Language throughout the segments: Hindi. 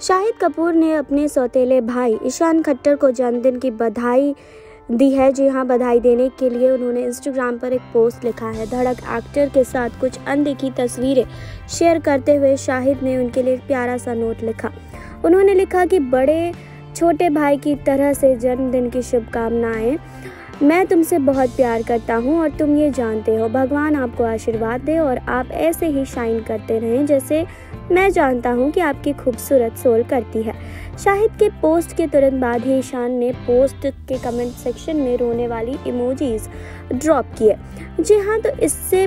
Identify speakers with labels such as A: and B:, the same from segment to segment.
A: शाहिद कपूर ने अपने सौतेले भाई ईशान खट्टर को जन्मदिन की बधाई दी है। जी हाँ बधाई देने के लिए उन्होंने इंस्टाग्राम पर एक पोस्ट लिखा है। धड़क एक्टर के साथ कुछ अनदेखी तस्वीरें शेयर करते हुए शाहिद ने उनके लिए प्यारा सा नोट लिखा। उन्होंने लिखा कि बड़े, छोटे भाई की तरह से जन्मदिन की शुभकामनाएँ मैं तुमसे बहुत प्यार करता हूँ और तुम ये जानते हो। भगवान आपको आशीर्वाद दे और आप ऐसे ही शाइन करते रहें जैसे मैं जानता हूँ कि आपकी खूबसूरत सोल करती है। शाहिद के पोस्ट के तुरंत बाद ही ईशान ने पोस्ट के कमेंट सेक्शन में रोने वाली इमोजीज ड्रॉप किए। जी हाँ तो इससे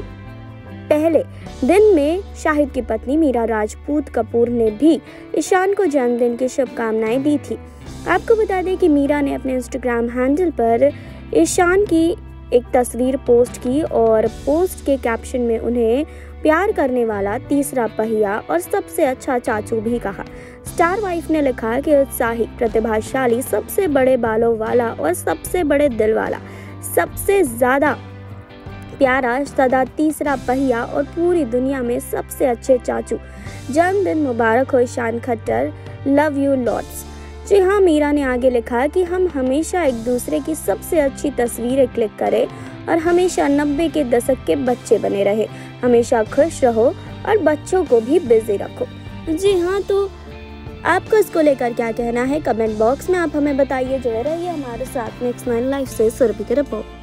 A: पहले दिन में शाहिद की पत्नी मीरा राजपूत कपूर ने भी ईशान को जन्मदिन की शुभकामनाएँ दी थी। आपको बता दें कि मीरा ने अपने इंस्टाग्राम हैंडल पर ईशान की एक तस्वीर पोस्ट की और पोस्ट के कैप्शन में उन्हें प्यार करने वाला तीसरा पहिया और सबसे अच्छा चाचू भी कहा। स्टार वाइफ ने लिखा कि उत्साही प्रतिभाशाली, सबसे बड़े बालों वाला और सबसे बड़े दिल वाला, सबसे ज़्यादा प्यारा, सदा तीसरा पहिया और पूरी दुनिया में सबसे अच्छे चाचू। जन्मदिन मुबारक हो Ishaan Khattar, love you lots. जी हाँ मीरा ने आगे लिखा कि हम हमेशा एक दूसरे की सबसे अच्छी तस्वीरें क्लिक करें और हमेशा नब्बे के दशक के बच्चे बने रहे। हमेशा खुश रहो और बच्चों को भी बिज़ी रखो। जी हाँ तो आपको इसको लेकर क्या कहना है? कमेंट बॉक्स में आप हमें बताइए। जो रहिए हमारे साथ नेक्स्ट नाइन लाइफ से। सुरभि की रिपोर्ट